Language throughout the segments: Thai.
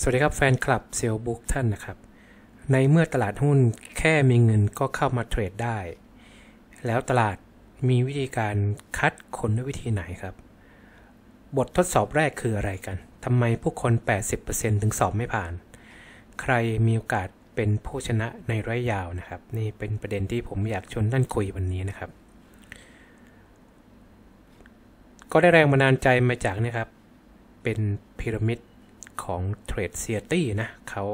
สวัสดีครับแฟนคลับเซลบุ๊กท่านนะครับ ในเมื่อตลาดหุ้นแค่มีเงินก็เข้ามาเทรดได้ แล้วตลาดมีวิธีการคัดคนด้วยวิธีไหนครับ บททดสอบแรกคืออะไรกันทำไมผู้คน 80%ถึงสอบไม่ผ่าน ใครมีโอกาสเป็นผู้ชนะในระยะยาวนะครับ นี่เป็นประเด็นที่ผมอยากชวนท่านคุยวันนี้นะครับ ก็ได้แรงบันดาลใจมาจากนี่ครับ เป็นพีระมิด ของเทรดเซียตี้นะเขา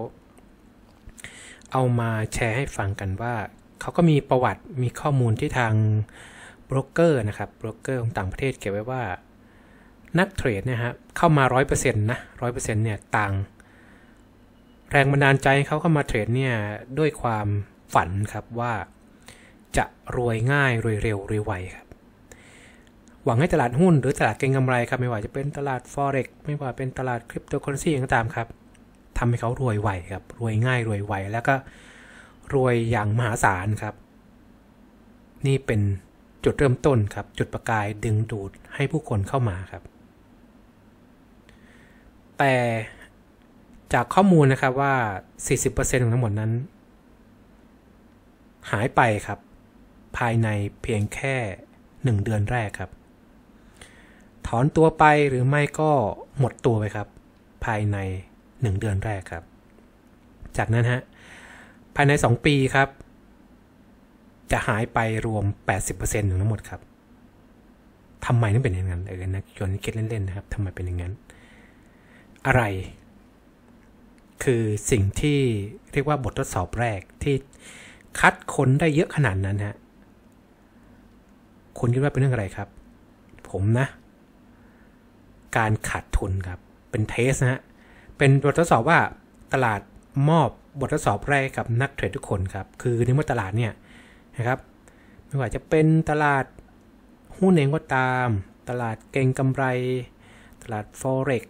เอามาแชร์ให้ฟังกันว่า เขาก็มีประวัติมีข้อมูลที่ทางโบรกเกอร์นะครับโบรกเกอร์ของต่างประเทศเก็บไว้ว่า นักเทรดนี่ยฮะเข้ามา 100%นะ100%เนี่ยต่าง แรงบันดาลใจเขาเข้ามาเทรดเนี่ยด้วยความฝันครับว่าจะรวยง่ายรวยเร็วรวยไวครับ หวังให้ตลาดหุ้นหรือตลาดเก็งกำไรครับ ไม่ว่าจะเป็นตลาด forex ไม่ว่าเป็นตลาดคริปโตเคอเรนซีก็ตามครับทำให้เขารวยไวครับ รวยง่ายรวยไวแล้วก็รวยอย่างมหาศาลครับ นี่เป็นจุดเริ่มต้นครับ จุดประกายดึงดูดให้ผู้คนเข้ามาครับ แต่จากข้อมูลนะครับว่า 40%ของทั้งหมดนั้น หายไปครับ ภายในเพียงแค่ 1 เดือนแรกครับ ถอนตัวไปหรือไม่ก็หมดตัวไปครับ ภายใน 1 เดือนแรกครับ จากนั้นฮะภายใน 2 ปีครับ จะหายไปรวม 80%ของทั้งหมดครับทำไมถึงเป็นอย่างนั้นเออนะชวนคิดเล่นๆนะครับทำไมเป็นอย่างนั้น อะไร คือสิ่งที่เรียกว่าบททดสอบแรกที่คัดคนได้เยอะขนาดนั้นฮะคุณคิดว่าเป็นเรื่องอะไรครับ ผมนะ การขาดทุนครับ เป็นเทสนะฮะ เป็นบททดสอบว่าตลาดมอบบททดสอบแรกกับนักเทรดทุกคนครับ คือในเมื่อตลาดเนี่ยนะครับ ไม่ว่าจะเป็นตลาดหุ้นเองก็ตาม ตลาดเก็งกำไร ตลาด forex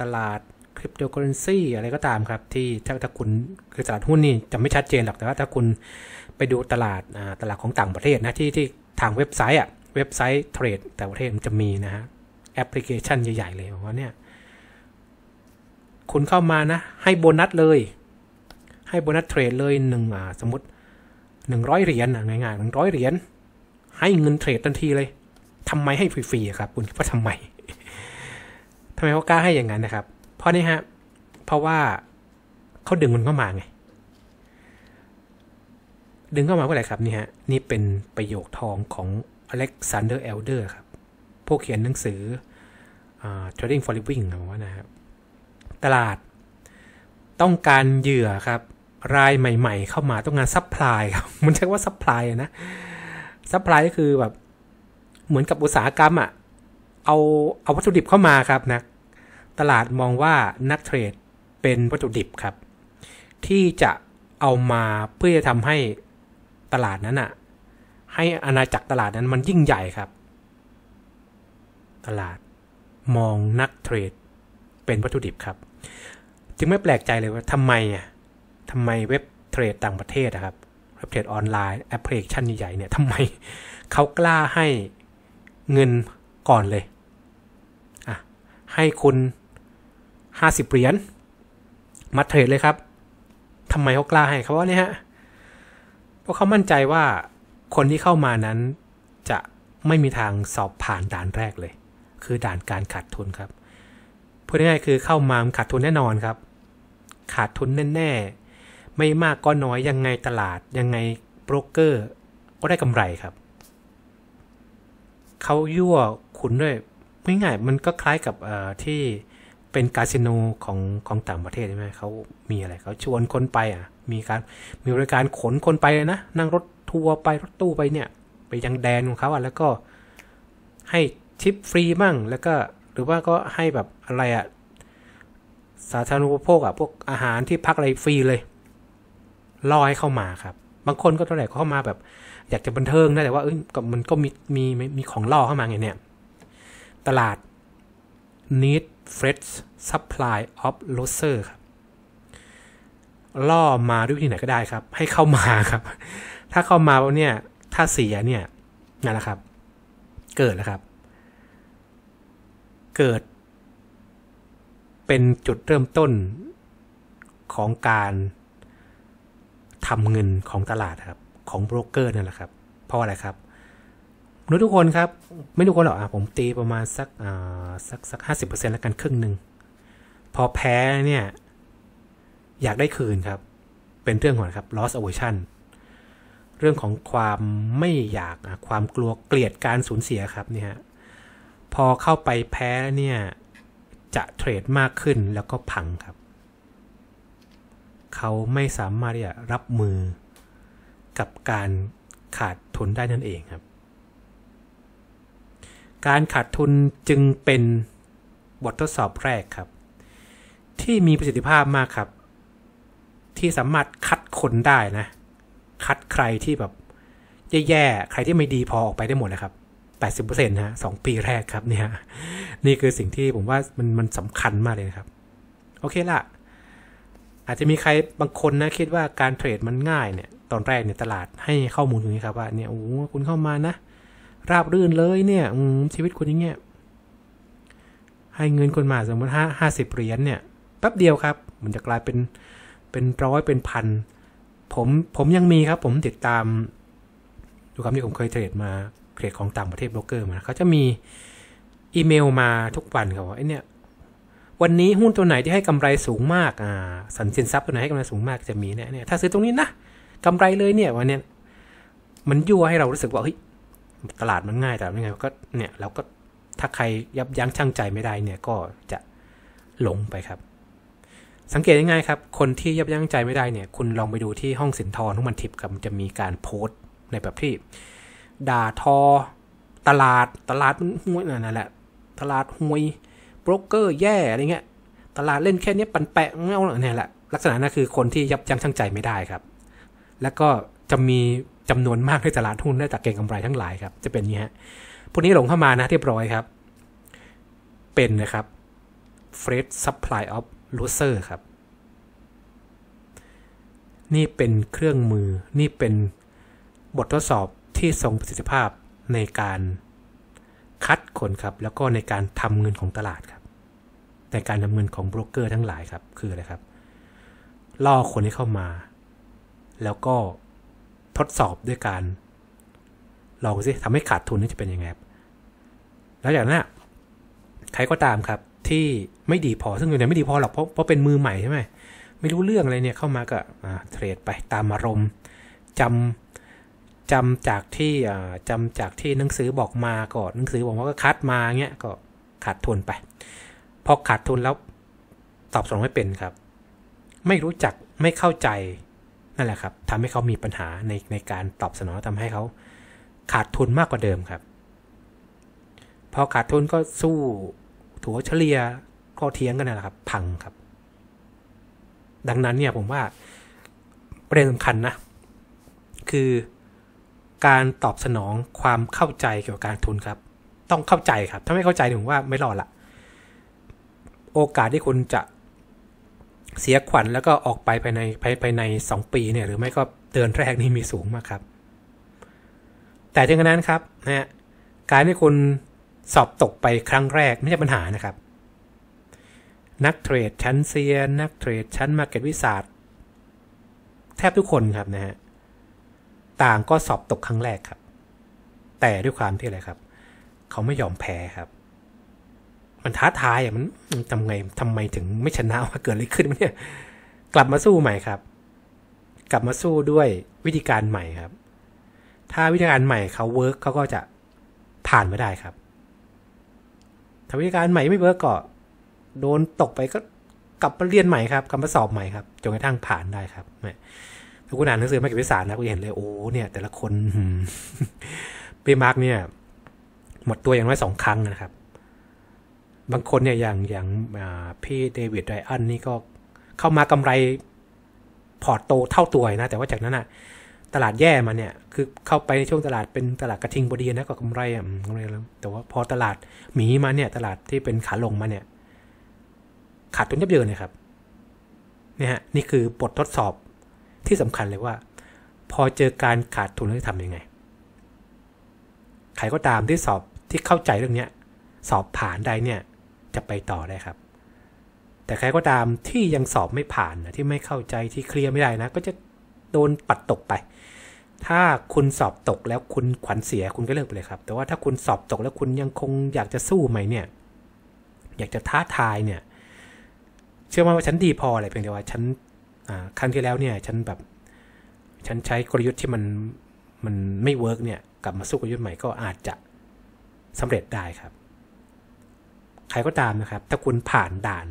ตลาดคริปโตเคอร์เรนซีอะไรก็ตามครับ ที่ถ้าถ้าคุณคือตลาดหุ้นนี่จะไม่ชัดเจนหรอกแต่ว่าถ้าคุณไปดูตลาดตลาดของต่างประเทศนะที่ที่ทางเว็บไซต์อะเว็บไซต์เทรดต่างประเทศมันจะมีนะฮะ แอปพลิเคชันใหญ่ๆเลยบอกว่าเนี่ยคุณเข้ามานะ ให้โบนัสเลย ให้โบนัสเทรดเลยหนึ่งสมมติหนึ่งร้อยเหรียญง่ายๆหนึ่งร้อยเหรียญให้เงินเทรดทันทีเลยทำไมให้ฟรีๆครับ คุณคิดว่าทำไมทำไมเขากล้าให้อย่างนั้นนะครับ เพราะนี่ฮะเพราะว่าเขาดึงมันเข้ามาไง ดึงเข้ามาเพื่ออะไรครับนี่ฮะนี่เป็นประโยคทองของอเล็กซานเดอร์เอลเดอร์ครับ ผู้เขียนหนังสือ Trading for Living นะว่านะครับตลาดต้องการเหยื่อครับ รายใหม่ ๆ เข้ามาต้องการ supply ครับมันใช้ว่า supply นะ supply ก็คือแบบเหมือนกับอุตสาหกรรมอะ่ะเอาเอาวัตถุดิบเข้ามาครับนะตลาดมองว่านักเทรดเป็นวัตถุดิบครับ ที่จะเอามาเพื่อจะทำให้ตลาดนั้นอะ่ะให้อาณาจักรตลาดนั้นมันยิ่งใหญ่ครับ ตลาด มองนักเทรด เป็นวัตถุดิบครับ จึงไม่แปลกใจเลยว่าทำไมอะทำไมเว็บเทรดต่างประเทศนะครับเว็บเทรดออนไลน์แอปพลิเคชันใหญ่ๆเนี่ยทำไมเขากล้าให้เงินก่อนเลยอะให้คุณห้าสิบเหรียญมาเทรดเลยครับทำไมเขากล้าให้เขาว่าเนี่ยฮะเพราะเขามั่นใจว่าคนที่เข้ามานั้นจะไม่มีทางสอบผ่านด่านแรกเลย คือด่านการขาดทุนครับพูดง่ายๆคือเข้ามาขาดทุนแน่นอนครับ ขาดทุนแน่ๆ ไม่มากก็น้อยยังไงตลาดยังไงโบรกเกอร์ก็ได้กำไรครับ เขายั่วคุณด้วยไม่ง่ายมันก็คล้ายกับที่เป็นคาสิโนของของต่างประเทศใช่ไหมเขามีอะไรเขาชวนคนไปอะ มีการมีบริการขนคนไปเลยนะ นั่งรถทัวร์ไปรถตู้ไปเนี่ย ไปยังแดนของเขาอะแล้วก็ให้ ทิปฟรีมั่ง แล้วก็หรือว่าก็ให้แบบอะไรอะสาธารณูปโภคอะพวกอาหารที่พักอะไรฟรีเลยล่อให้เข้ามาครับ บางคนก็เท่าไหร่เข้ามาแบบ อยากจะบันเทิงนะแต่ว่าเอ้ยมันก็มีมีมีของล่อเข้ามาไงเนี่ย ตลาด need fresh supply of loser ครับล่อมาด้วยวิธีไหนก็ได้ครับ ให้เข้ามาครับ ถ้าเข้ามาเนี่ย ถ้าเสียเนี่ยนั่นแหละครับ เกิดแล้วครับ เกิด เป็นจุดเริ่มต้นของการทำเงินของตลาดครับ ของโบรกเกอร์นั่นแหละครับเพราะอะไรครับมนุษย์ทุกคนครับ ไม่ทุกคนหรอกอะผมตีประมาณสักอ่าสักสักห้าสิบเปอร์เซ็นต์แล้วกันครึ่งหนึ่งพอแพ้เนี่ยอยากได้คืนครับ เป็นเรื่องของครับ loss aversion เรื่องของความไม่อยากความกลัวเกลียดการสูญเสียครับเนี่ย พอเข้าไปแพ้เนี่ย จะเทรดมากขึ้นแล้วก็พังครับ เขาไม่สามารถที่จะรับมือกับการขาดทุนได้นั่นเองครับ การขาดทุนจึงเป็นบททดสอบแรกครับ ที่มีประสิทธิภาพมากครับ ที่สามารถคัดคนได้นะ คัดใครที่แบบแย่ๆใครที่ไม่ดีพอออกไปได้หมดเลยครับ 80%นะฮะสองปีแรกครับเนี่ยนี่คือสิ่งที่ผมว่ามันมันสำคัญมากเลยนะครับ โอเคละอาจจะมีใครบางคนนะคิดว่าการเทรดมันง่ายเนี่ยตอนแรกเนี่ยตลาดให้ข้อมูลตรงนี้ครับว่าเนี่ยโอ้คุณเข้ามานะ ราบรื่นเลยเนี่ยชีวิตคุณอย่างเงี้ยให้เงินคนมาสมมติห้าห้าสิบเหรียญเนี่ยแป๊บเดียวครับ มันจะกลายเป็นเป็นร้อยเป็นพันผมผมยังมีครับ ผมติดตามดูคำที่ผมเคยเทรดมา เทรดของต่างประเทศโบรกเกอร์มาเขาจะมีอีเมลมาทุกวันครับว่าไอเนี่ยวันนี้หุ้นตัวไหนที่ให้กำไรสูงมากอ่าสันสินทรัพย์ตัวไหนให้กำไรสูงมากจะมีเนี่ยเนี่ยถ้าซื้อตรงนี้นะกำไรเลยเนี่ยวันเนี้ยมันยั่วให้เรารู้สึกว่าเฮ้ยตลาดมันง่ายแต่ยังไงก็เนี่ยเราก็ถ้าใครยับยั้งชั่งใจไม่ได้เนี่ยก็จะหลงไปครับ สังเกตง่ายๆครับ คนที่ยับยั้งใจไม่ได้เนี่ย คุณลองไปดูที่ห้องสินทรทุกมันทิปครับจะมีการโพสต์ในแบบที่ ด่าทอ ตลาดตลาดมันห่วยนั่นแหละ ตลาดห่วยโบรกเกอร์แย่อะไรเงี้ย ตลาดเล่นแค่นี้ปันแปะเงาเนี่ยแหละลักษณะนั้นคือคนที่ยับยั้งชั่งใจไม่ได้ครับ แล้วก็จะมีจำนวนมากในตลาดหุ้นได้จากเก่งกำไรทั้งหลายครับ จะเป็นอย่างนี้ฮะพวกนี้หลงเข้ามานะเรียบร้อยครับ เป็นนะครับ Fred Supply of Loser ครับ นี่เป็นเครื่องมือ นี่เป็นบททดสอบ ที่ทรงประสิทธิภาพในการคัดคนครับ แล้วก็ในการทำเงินของตลาดครับในการทำเงินของโบรกเกอร์ทั้งหลายครับ คืออะไรครับล่อคนให้เข้ามา แล้วก็ทดสอบด้วยการ ลองสิทำให้ขาดทุนนี่จะเป็นยังไงแล้วอย่างนั้นใครก็ตามครับ ที่ไม่ดีพอซึ่งอยู่ในไม่ดีพอหรอกเพราะเพราะเป็นมือใหม่ใช่ไหมไม่รู้เรื่องอะไรเนี่ยเข้ามาก็เทรดไปตามอารมณ์จำ จำจากที่จำจากที่หนังสือบอกมาก่อนหนังสือบอกว่าก็คัดมาเงี้ยก็ขาดทุนไป พอขาดทุนแล้วตอบสนองไม่เป็นครับ ไม่รู้จักไม่เข้าใจนั่นแหละครับทำให้เขามีปัญหาในในการตอบสนองทำให้เขาขาดทุนมากกว่าเดิมครับ พอขาดทุนก็สู้ถัวเฉลี่ยก็เทียงกันนั่นแหละครับ พังครับ ดังนั้นเนี่ยผมว่าประเด็นสำคัญนะ คือ การตอบสนองความเข้าใจเกี่ยวกับการทุนครับ ต้องเข้าใจครับ ถ้าไม่เข้าใจถึงว่าไม่รอดละโอกาสที่คุณจะเสียขวัญแล้วก็ออกไปภายในภายภายในสองปีเนี่ย หรือไม่ก็เดือนแรกนี่มีสูงมากครับ แต่ถึงนั้นครับนะฮะการที่คุณสอบตกไปครั้งแรกไม่ใช่ปัญหานะครับ นักเทรดชั้นเซียน นักเทรดชั้นมาร์เก็ตวิสาสแทบทุกคนครับนะฮะ ต่างก็สอบตกครั้งแรกครับ แต่ด้วยความที่อะไรครับ เขาไม่ยอมแพ้ครับ มันท้าทายอะมันทำไงทำไมถึงไม่ชนะว่าเกิดอะไรขึ้นเนี่ย กลับมาสู้ใหม่ครับ กลับมาสู้ด้วยวิธีการใหม่ครับ ถ้าวิธีการใหม่เขา work เขาก็จะผ่านไปได้ครับถ้าวิธีการใหม่ไม่ work ก็โดนตกไปก็กลับมาเรียนใหม่ครับกลับมาสอบใหม่ครับจนกระทั่งผ่านได้ครับ ถ้าคุณอ่านหนังสือมาเก็บวิสารนะคุณเห็นเลยโอ้เนี่ย แต่ละคนพี่มาร์กเนี่ย หมดตัวอย่างน้อยสองครั้งนะครับ บางคนเนี่ยอย่างอย่างพี่เดวิดไรอันนี่ก็เข้ามากำไรพอร์ตโตเท่าตัวนะ แต่ว่าจากนั้นอะตลาดแย่มาเนี่ย คือเข้าไปในช่วงตลาดเป็นตลาดกระทิงพอดีนะก็กำไรอะกำไรแล้วแต่ว่าพอตลาดหมีมาเนี่ย ตลาดที่เป็นขาลงมาเนี่ย ขาดทุนยับเยินเลยครับเนี่ยฮะนี่คือบททดสอบ ที่สำคัญเลยว่า พอเจอการขาดทุนแล้วจะทำยังไง ใครก็ตามที่สอบที่เข้าใจเรื่องนี้สอบผ่านได้เนี่ยจะไปต่อได้ครับ แต่ใครก็ตามที่ยังสอบไม่ผ่านนะที่ไม่เข้าใจที่เคลียร์ไม่ได้นะ ก็จะโดนปัดตกไป ถ้าคุณสอบตกแล้วคุณขวัญเสียคุณก็เลิกไปเลยครับ แต่ว่าถ้าคุณสอบตกแล้วคุณยังคงอยากจะสู้ใหม่เนี่ย อยากจะท้าทายเนี่ย เชื่อว่าฉันดีพออะไรเพียงแต่ว่าฉัน ครั้งที่แล้วเนี่ยฉันแบบ ฉันใช้กลยุทธ์ที่มันมันไม่เวิร์กเนี่ยกลับมาสู้กลยุทธ์ใหม่ก็อาจจะสำเร็จได้ครับใครก็ตามนะครับ ถ้าคุณผ่านด่าน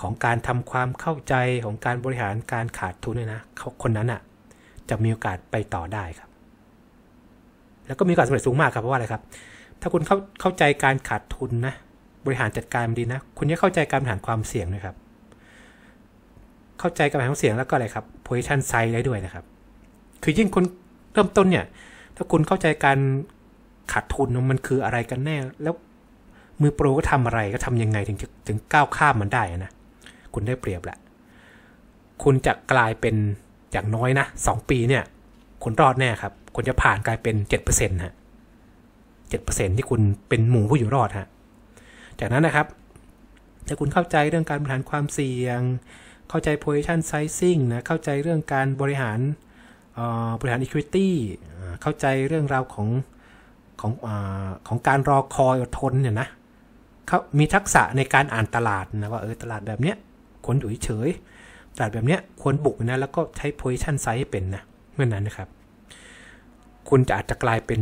ของการทำความเข้าใจของการบริหารการขาดทุนเนี่ยนะคนนั้นอะ จะมีโอกาสไปต่อได้ครับ แล้วก็มีโอกาสสำเร็จสูงมากครับเพราะว่าอะไรครับ ถ้าคุณเข้าเข้าใจการขาดทุนนะบริหารจัดการดีนะ คุณจะเข้าใจการบริหารความเสี่ยงนะครับ เข้าใจการบริหารความเสี่ยงแล้วก็อะไรครับ position size ได้ด้วยนะครับ คือยิ่งคนเริ่มต้นเนี่ย ถ้าคุณเข้าใจการขาดทุนมันคืออะไรกันแน่ แล้วมือโปรก็ทำอะไรก็ทํำยังไงถึงถึงก้าวข้ามมันได้นะ คุณได้เปรียบแหละ คุณจะกลายเป็นอย่างน้อยนะสองปีเนี่ย คุณรอดแน่ครับ คุณจะผ่านกลายเป็นเจ็ดเปอร์เซ็นต์ฮะเจ็ดเปอร์เซ็นที่คุณเป็นหมูผู้อยู่รอดฮะ จากนั้นนะครับ ถ้าคุณเข้าใจเรื่องการบริหารความเสี่ยง เข้าใจ position sizing นะ เข้าใจเรื่องการบริหารบริหาร equity เข้าใจเรื่องราวของของอของการรอคอยอดทนเนี่ยนะเขามีทักษะในการอ่านตลาดนะว่าเออตลาดแบบเนี้ยควรอยู่เฉยตลาดแบบเนี้ยควรบุกนะแล้วก็ใช้ position size ให้เป็นนะเมื่อนั้นนะครับ คุณจะอาจจะกลายเป็น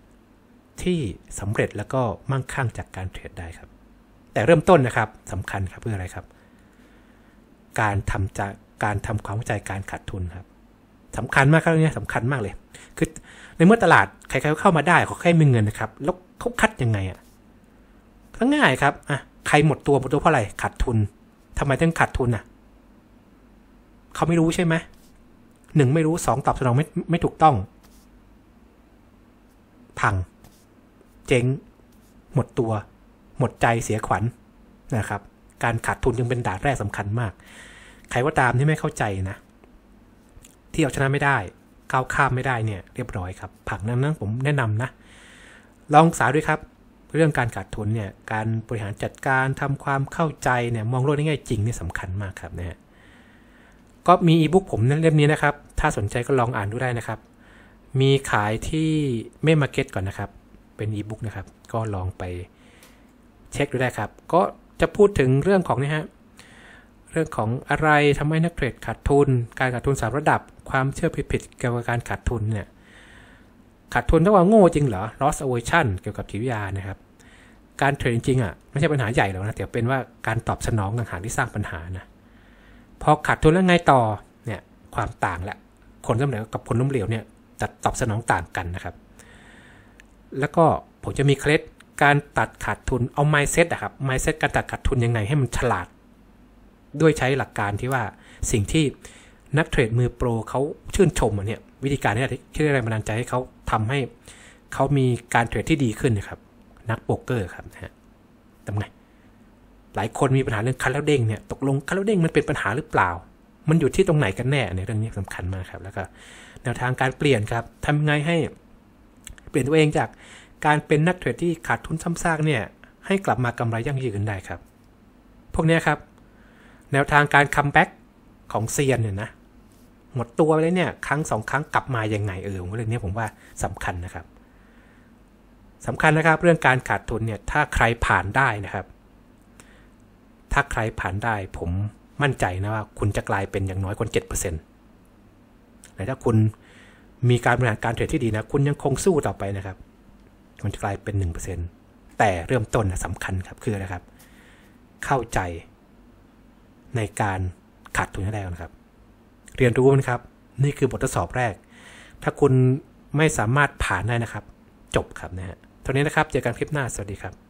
1%ที่สำเร็จแล้วก็มั่งคั่งจากการเทรดได้ครับ แต่เริ่มต้นนะครับสำคัญครับเพื่ออะไรครับ การทำจากการทำความเข้าใจการขาดทุนครับสำคัญมากครับเนี่ยสำคัญมากเลย คือในเมื่อตลาดใครๆเข้ามาได้เขาแค่มีเงินนะครับ แล้วเขาคัดยังไงอะก็ง่ายครับอะใครหมดตัวหมดตัวเพราะอะไรขาดทุนทำไมต้องขาดทุนอะเขาไม่รู้ใช่ไหมหนึ่งไม่รู้สองตอบสนองไม่ไม่ถูกต้องพัง เจ๊ง หมดตัว หมดใจเสียขวัญนะครับ การขาดทุนจึงเป็นด่านแรกสำคัญมาก ใครว่าตามที่ไม่เข้าใจนะ ที่เอาชนะไม่ได้ ก้าวข้ามไม่ได้เนี่ย เรียบร้อยครับ ผักนั้นนั้นผมแนะนำนะ ลองสาด้วยครับ เรื่องการขาดทุนเนี่ย การบริหารจัดการทำความเข้าใจเนี่ย มองโลกในแง่จริงนี่สำคัญมากครับนะฮะก็มีอีบุ๊กผมเล่มนี้นะครับ ถ้าสนใจก็ลองอ่านดูได้นะครับ มีขายที่เมมาร์เก็ตก่อนนะครับ เป็นอีบุ๊กนะครับ ก็ลองไปเช็คดูได้ครับ ก็ จะพูดถึงเรื่องของนี่ฮะเรื่องของอะไรทำให้นักเทรดขาดทุน การขาดทุนสามระดับ ความเชื่อผิดๆเกี่ยวกับการขาดทุนเนี่ยขาดทุนถ้าว่าโง่จริงเหรอ loss aversion เกี่ยวกับจิตวิทยานะครับ การเทรดจริงๆอะไม่ใช่ปัญหาใหญ่หรอกนะแต่เป็นว่าการตอบสนองต่างหากที่สร้างปัญหานะพอขาดทุนแล้วไงต่อเนี่ยความต่างและคนสำเร็จกับคนล้มเหลวเนี่ยตัดตอบสนองต่างกันนะครับ แล้วก็ผมจะมีเคล็ด การตัดขาดทุนเอา mindset อะครับ mindset การตัดขาดทุนยังไงให้มันฉลาด ด้วยใช้หลักการที่ว่าสิ่งที่นักเทรดมือโปรเขาชื่นชมเนี่ยวิธีการนี้ที่ได้แรงบันดาลใจให้เขาทำให้เขามีการเทรดที่ดีขึ้นนะครับ นักโป๊กเกอร์ครับนะฮะทำไงหลายคนมีปัญหาเรื่องคันแล้วเด้งเนี่ยตกลงคันแล้วเด้งมันเป็นปัญหาหรือเปล่า มันอยู่ที่ตรงไหนกันแน่ในเรื่องนี้สำคัญมากครับ แล้วก็แนวทางการเปลี่ยนครับทำไงให้เปลี่ยนตัวเองจาก การเป็นนักเทรดที่ขาดทุนซ้ำซากเนี่ยให้กลับมากำไรยั่งยืนได้ครับ พวกนี้ครับ แนวทางการ comeback ของเซียนเนี่ยนะหมดตัวไปเลยเนี่ยครั้งสองครั้งกลับมายังไงเออเรื่องนี้ผมว่าสำคัญนะครับสำคัญนะครับ เรื่องการขาดทุนเนี่ยถ้าใครผ่านได้นะครับ ถ้าใครผ่านได้ผมมั่นใจนะว่า คุณจะกลายเป็นอย่างน้อยกว่าเจ็ดเปอร์เซ็นต์แต่ถ้าคุณมีการบริหารการเทรดที่ดีนะ คุณยังคงสู้ต่อไปนะครับ มันจะกลายเป็นหนึ่งเปอร์เซ็นต์แต่เริ่มต้นสำคัญครับคืออะไรครับ เข้าใจในการขาดทุนให้ได้นะครับ เรียนรู้นะครับ นี่คือบททดสอบแรก ถ้าคุณไม่สามารถผ่านได้นะครับ จบครับนะฮะเท่านี้นะครับ เจอกันคลิปหน้า สวัสดีครับ